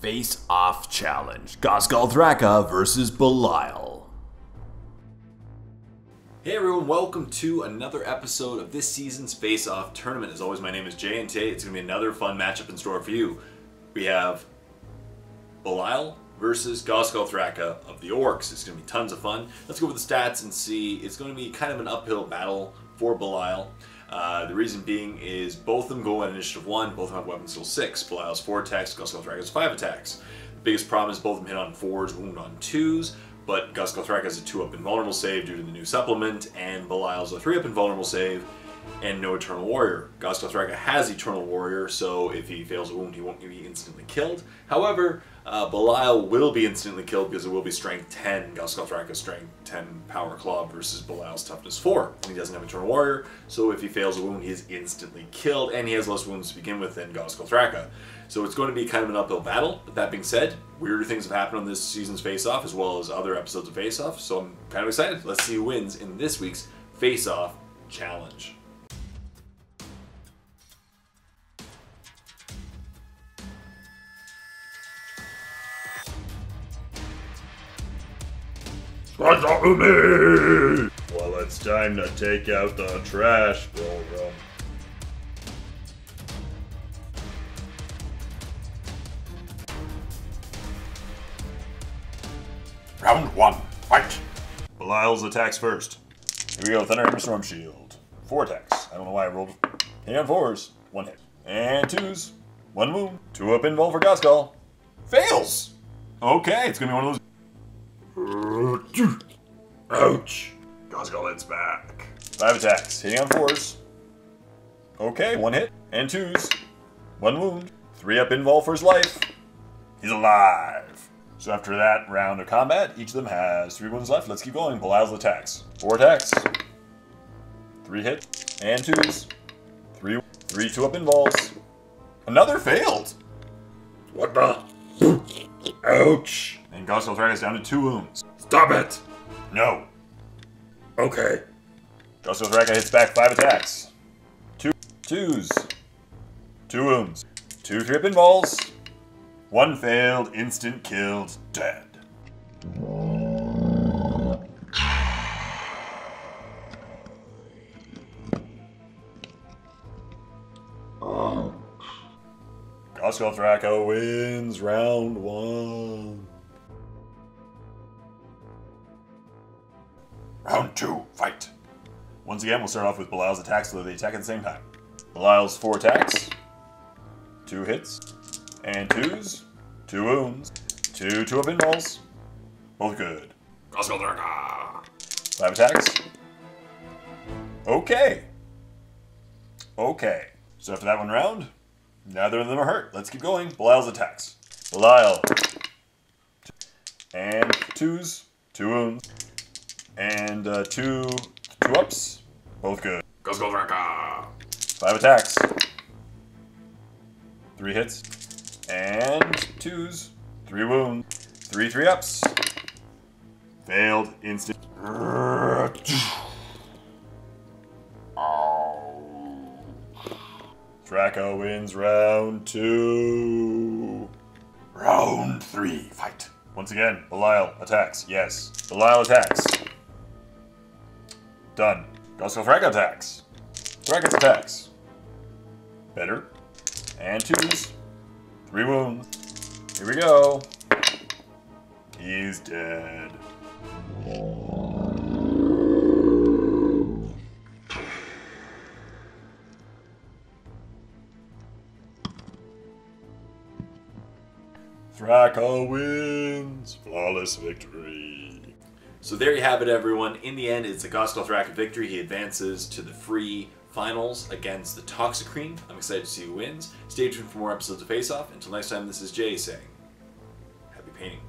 Face Off Challenge Ghazghkull Thraka versus Belial. Hey everyone, welcome to another episode of this season's Face Off Tournament. As always, my name is Jay, and today it's going to be another fun matchup in store for you. We have Belial versus Ghazghkull Thraka of the Orks. It's going to be tons of fun. Let's go over the stats and see. It's going to be kind of an uphill battle for Belial. Uh, the reason being is both of them go at initiative 1, both have weapon skill 6. Belial's 4 attacks, Thraka's 5 attacks. The biggest problem is both of them hit on 4s, wound on 2s, but Ghazghkull Thraka has a 2-up invulnerable save due to the new supplement, and Belial's a 3-up invulnerable save, and no Eternal Warrior. Thraka has Eternal Warrior, so if he fails a wound, he won't be instantly killed. However, uh, Belial will be instantly killed because it will be Strength 10, Ghazghkull Thraka's Strength 10 Power Club versus Belial's Toughness 4. And he doesn't have Eternal Warrior, so if he fails a wound, he is instantly killed, and he has less wounds to begin with than Thraka. So it's going to be kind of an uphill battle. But that being said, weirder things have happened on this season's Face Off as well as other episodes of Face Off, so I'm kind of excited. Let's see who wins in this week's Face Off Challenge. me! Well, it's time to take out the trash, Pilgrim. Round 1, fight! Belial's attacks first. Here we go, Thunder Hammer Storm Shield. Four attacks. I don't know why I rolled. Hit on fours, one hit. And twos, one wound. Two up invul for Ghazghkull. Fails! Okay, it's gonna be one of those. Ouch! Ghazghkull hits back. Five attacks, hitting on fours. Okay, one hit. And twos. One wound. Three up invul for his life. He's alive. So after that round of combat, each of them has three wounds left. Let's keep going. Belial's attacks. Four attacks. Three hit. And twos. Three three two up in involves. Another failed. What the? Ouch. Ghazghkull Thraka is down to two wounds. Stop it! No. Okay. Ghazghkull Thraka hits back five attacks. Two twos. Two wounds. Two tripping balls. One failed, instant killed, dead. Ghazghkull Thraka wins round one. Round two, fight. Once again, we'll start off with Belial's attacks so they attack at the same time. Belial's four attacks, two hits, and twos, two wounds, two two up invuls, both good. Five attacks. Okay. Okay. So after that one round, neither of them are hurt. Let's keep going. Belial's attacks. Belial. And twos, two wounds, and uh, two two ups, both good. Ghazghkull Thraka. Five attacks. Three hits. And twos. Three wounds. Three three ups. Failed instant. Draco wins round two. Round three, fight. Once again, Belial attacks. Yes. Belial attacks. Done. Ghazghkull Thraka attacks. Thraka's attacks. Better. And twos. Three wounds. Here we go. He's dead. Thraka wins. Flawless victory. So there you have it, everyone. In the end, it's a Thraka victory. He advances to the free finals against the Toxicrene. I'm excited to see who wins. Stay tuned for more episodes of Face Off. Until next time, this is Jay saying, happy painting.